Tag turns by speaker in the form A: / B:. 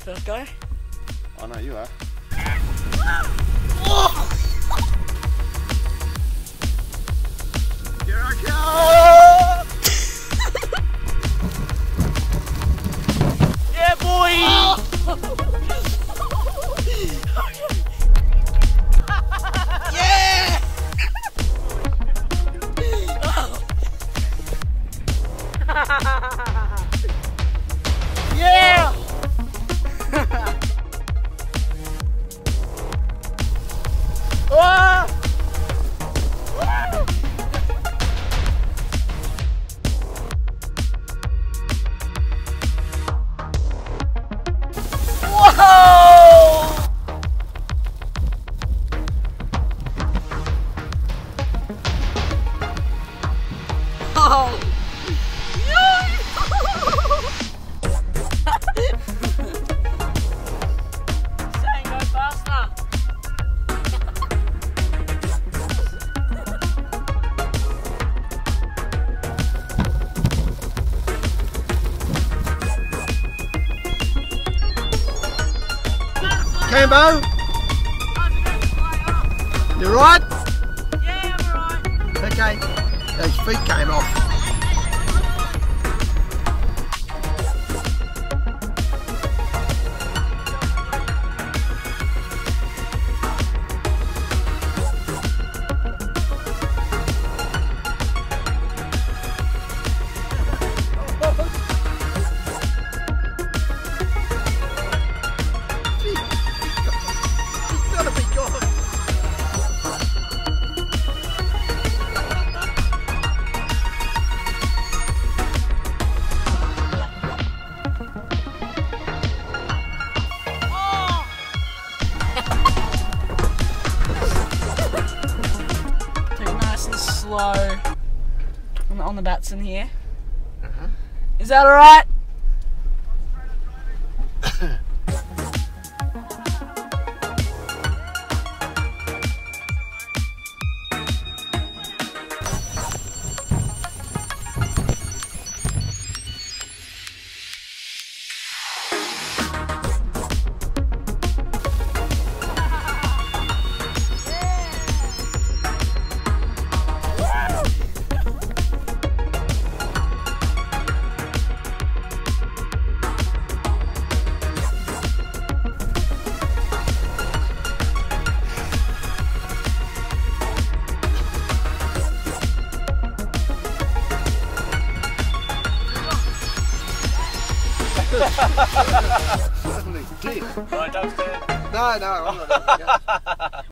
A: first guy.
B: Oh, I know you are.
A: Ah! Whoa!
B: Cambo, you right?
A: Yeah, I'm alright.
B: Okay. Those feet came off.
A: Slow on the, on the Batson here. Uh-huh. Is that alright?
B: Suddenly did.
C: Right, upstairs.
B: No, no, I'm not.